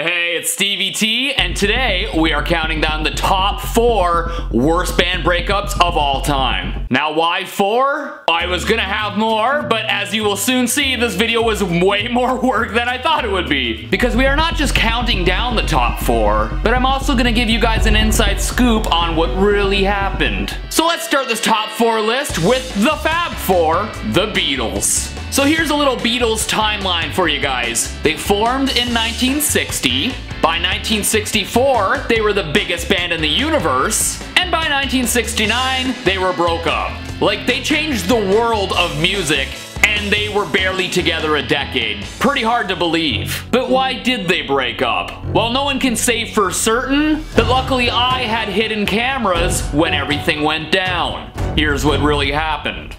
Hey, it's Stevie T, and today we are counting down the top four worst band breakups of all time. Now, why four? I was gonna have more, but as you will soon see, this video was way more work than I thought it would be. Because we are not just counting down the top four, but I'm also gonna give you guys an inside scoop on what really happened. So let's start this top four list with the Fab Four, the Beatles. So here's a little Beatles timeline for you guys. They formed in 1960. By 1964, they were the biggest band in the universe. And by 1969, they were broke up. Like, they changed the world of music and they were barely together a decade. Pretty hard to believe. But why did they break up? Well, no one can say for certain, but luckily I had hidden cameras when everything went down. Here's what really happened.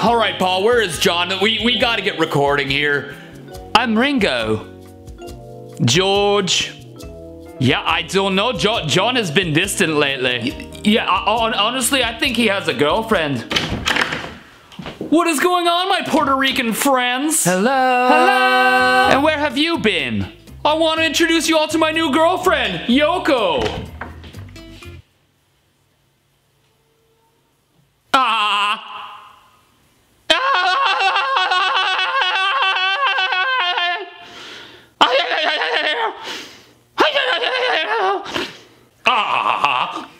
All right, Paul, where is John? We, we gotta get recording here. I'm Ringo. George. Yeah, I don't know. Jo John has been distant lately. Yeah, I, honestly, I think he has a girlfriend. What is going on, my Puerto Rican friends? Hello. Hello. And where have you been? I want to introduce you all to my new girlfriend, Yoko. Ah.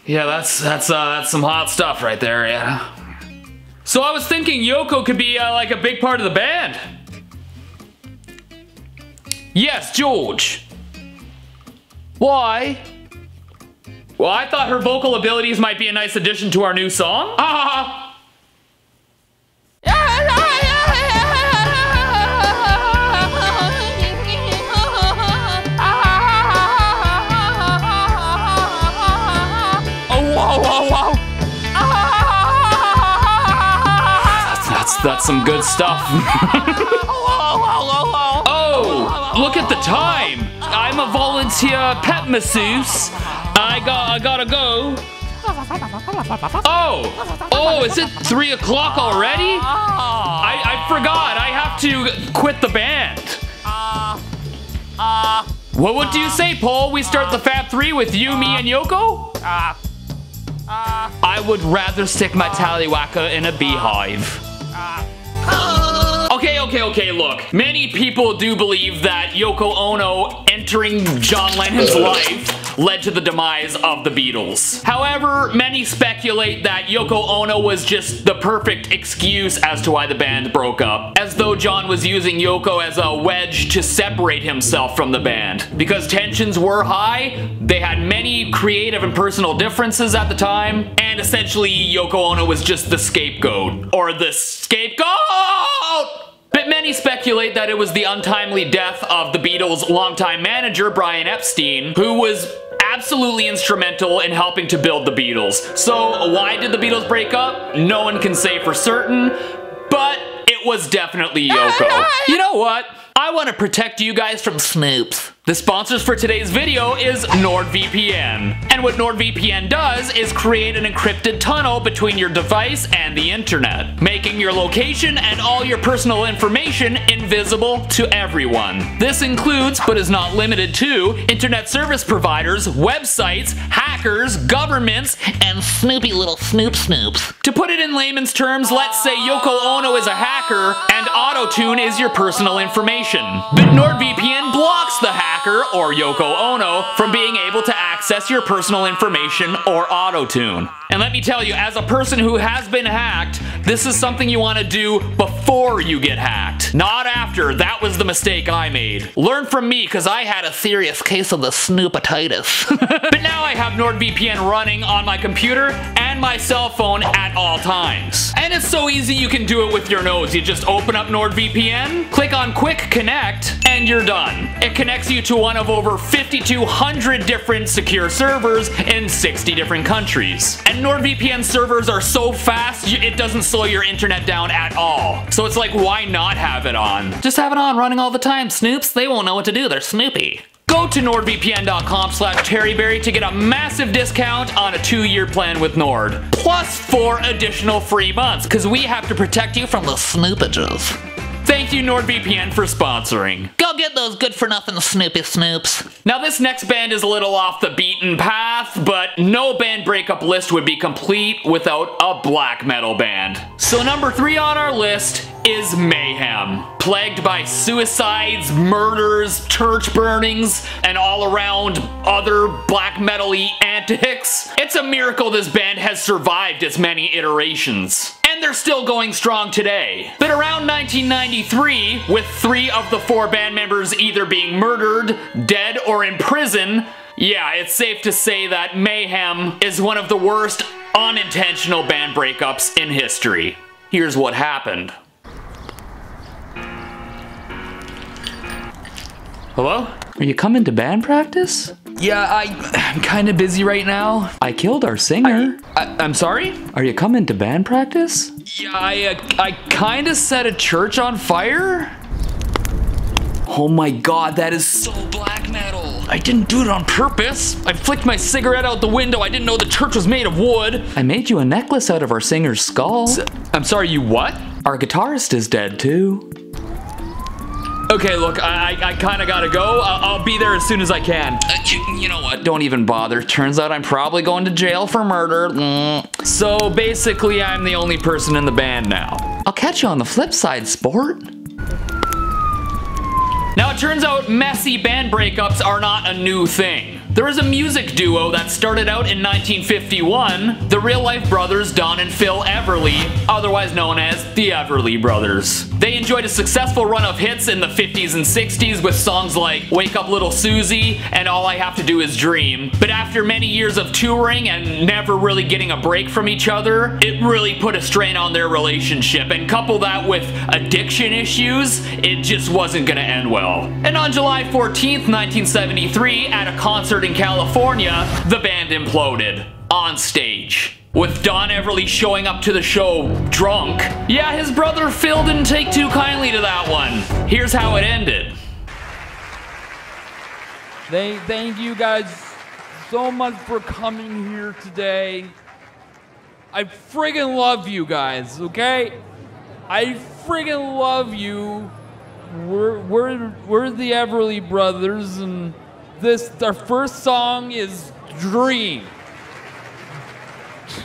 Yeah, that's that's uh, that's some hot stuff right there. Yeah. So I was thinking Yoko could be uh, like a big part of the band. Yes, George. Why? Well, I thought her vocal abilities might be a nice addition to our new song. Ah. That's some good stuff. oh, look at the time. I'm a volunteer pet masseuse. I got, I gotta go. Oh, oh, is it three o'clock already? I, I forgot. I have to quit the band. Well, what do you say, Paul? We start the Fab Three with you, me, and Yoko? Uh, uh, I would rather stick my tallywhacker in a beehive. Ah. Okay, okay, okay, look. Many people do believe that Yoko Ono entering John Lennon's uh, life led to the demise of the Beatles. However, many speculate that Yoko Ono was just the perfect excuse as to why the band broke up, as though John was using Yoko as a wedge to separate himself from the band. Because tensions were high, they had many creative and personal differences at the time, and essentially Yoko Ono was just the scapegoat. Or the scapegoat! But many speculate that it was the untimely death of the Beatles' longtime manager, Brian Epstein, who was absolutely instrumental in helping to build the Beatles. So why did the Beatles break up? No one can say for certain, but it was definitely Yoko. You know what? I want to protect you guys from snoops. The sponsors for today's video is NordVPN. And what NordVPN does is create an encrypted tunnel between your device and the internet, making your location and all your personal information invisible to everyone. This includes, but is not limited to, internet service providers, websites, hackers, governments, and snoopy little snoop snoops. To put it in layman's terms, let's say Yoko Ono is a hacker and AutoTune is your personal information. But NordVPN blocks the hacker or Yoko Ono from being able to access your personal information or auto-tune. And let me tell you, as a person who has been hacked, this is something you want to do before you get hacked, not after. That was the mistake I made. Learn from me, because I had a serious case of the snoopatitis. but now I have NordVPN running on my computer and my cell phone at all times. And it's so easy you can do it with your nose. You just open up NordVPN, click on Quick Connect, and you're done. It connects you to one of over 5,200 different secure servers in 60 different countries. And NordVPN servers are so fast, it doesn't slow your internet down at all. So it's like, why not have it on? Just have it on running all the time, Snoops. They won't know what to do, they're Snoopy. Go to nordvpn.com slash terreberry to get a massive discount on a two-year plan with Nord. Plus four additional free months, because we have to protect you from the snoopages. Thank you NordVPN for sponsoring. Go get those good for nothing Snoopy Snoops. Now this next band is a little off the beaten path, but no band breakup list would be complete without a black metal band. So number three on our list is Mayhem. Plagued by suicides, murders, church burnings, and all around other black metal-y antics, it's a miracle this band has survived its many iterations. And they're still going strong today. But around 1993, with three of the four band members either being murdered, dead, or in prison, yeah, it's safe to say that Mayhem is one of the worst unintentional band breakups in history. Here's what happened. Hello? Are you coming to band practice? Yeah, I, I'm kind of busy right now. I killed our singer. I, I'm sorry? Are you coming to band practice? Yeah, I, uh, I kind of set a church on fire. Oh my god, that is so black metal. I didn't do it on purpose. I flicked my cigarette out the window. I didn't know the church was made of wood. I made you a necklace out of our singer's skull. I'm sorry, you what? Our guitarist is dead too. Okay, look, I, I, I kind of gotta go. I'll, I'll, be there as soon as I can. Uh, you, you, know what? Don't even bother. Turns out I'm probably going to jail for murder. Mm. So basically, I'm the only person in the band now. I'll catch you on the flip side, sport. Now it turns out messy band breakups are not a new thing. There is a music duo that started out in 1951, the real-life brothers Don and Phil Everly, otherwise known as the Everly Brothers. They enjoyed a successful run of hits in the 50s and 60s with songs like Wake Up Little Susie and All I Have to Do Is Dream, but after many years of touring and never really getting a break from each other, it really put a strain on their relationship, and couple that with addiction issues, it just wasn't gonna end well. And on July 14th, 1973, at a concert in California, the band imploded. On stage. With Don Everly showing up to the show drunk. Yeah, his brother Phil didn't take too kindly to that one. Here's how it ended. Thank, thank you guys so much for coming here today. I friggin' love you guys, okay? I friggin' love you. We're, we're, we're the Everly brothers, and this our first song is Dream.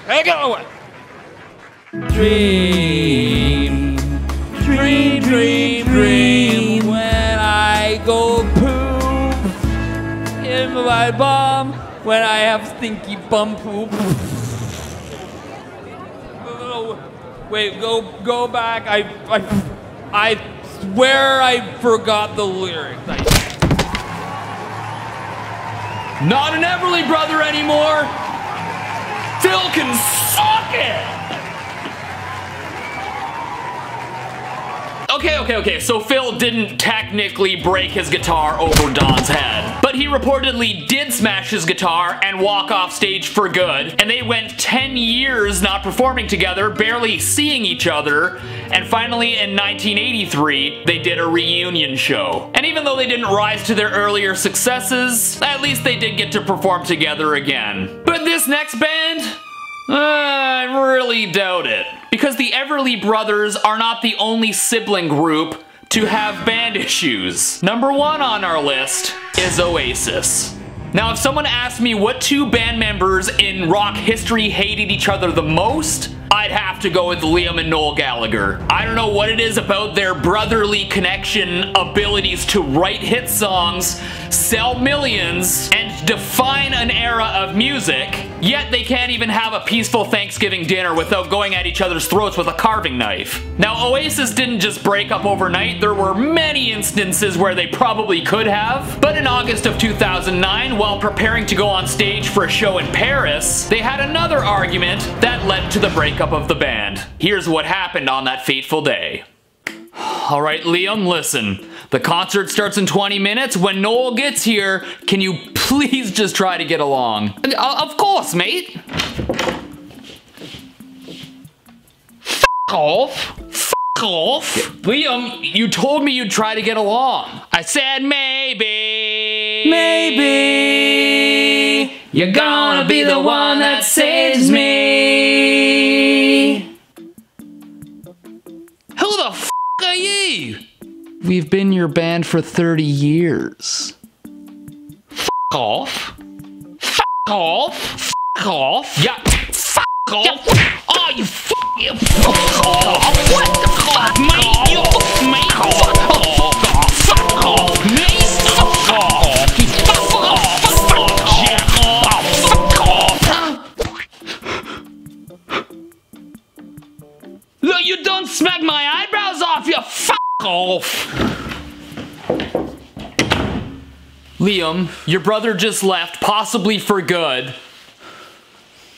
Hey, go! Dream, dream, dream, dream. When I go poop in my bum, when I have stinky bum poop. Wait, go go back. I I I swear I forgot the lyrics. I, not an Everly brother anymore. Phil can suck it. Okay, okay, okay, so Phil didn't technically break his guitar over Don's head, but he reportedly did smash his guitar and walk off stage for good, and they went 10 years not performing together, barely seeing each other, and finally in 1983, they did a reunion show. And even though they didn't rise to their earlier successes, at least they did get to perform together again. But this next band? Uh, I really doubt it. Because the Everly brothers are not the only sibling group to have band issues. Number one on our list is Oasis. Now, if someone asked me what two band members in rock history hated each other the most, I'd have to go with Liam and Noel Gallagher. I don't know what it is about their brotherly connection, abilities to write hit songs, sell millions, and define an era of music, yet they can't even have a peaceful Thanksgiving dinner without going at each other's throats with a carving knife. Now, Oasis didn't just break up overnight, there were many instances where they probably could have, but in August of 2009, while preparing to go on stage for a show in Paris, they had another argument that led to the breakup of the band. Here's what happened on that fateful day. Alright, Liam, listen. The concert starts in 20 minutes. When Noel gets here, can you please just try to get along? Uh, of course, mate. F off. F off. Liam, you told me you'd try to get along. I said maybe. Maybe. You're gonna be the one that saves me. Who the f are you? We've been your band for 30 years. F off. F off. F off. Yeah. F off. Yeah. Oh, you f you fuck off. What the fuck, mate? You mate. Fuck off. Fuck off, mate. Fuck off. You fuck off. Fuck off. Jack off. Fuck off. Look, you don't smack my eyebrows off, you fuck off. Liam, your brother just left, possibly for good.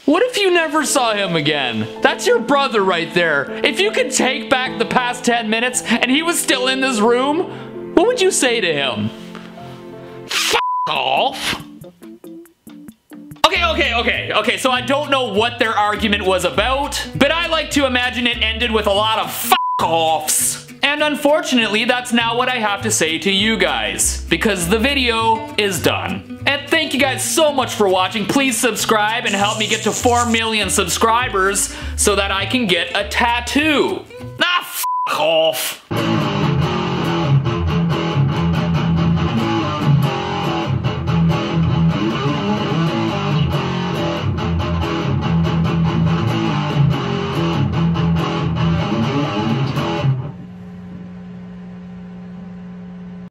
What if you never saw him again? That's your brother right there. If you could take back the past 10 minutes and he was still in this room, what would you say to him? F off. Okay, okay, okay, okay, so I don't know what their argument was about, but I like to imagine it ended with a lot of f offs. And unfortunately, that's now what I have to say to you guys, because the video is done. And thank you guys so much for watching. Please subscribe and help me get to 4 million subscribers so that I can get a tattoo. Ah, f off.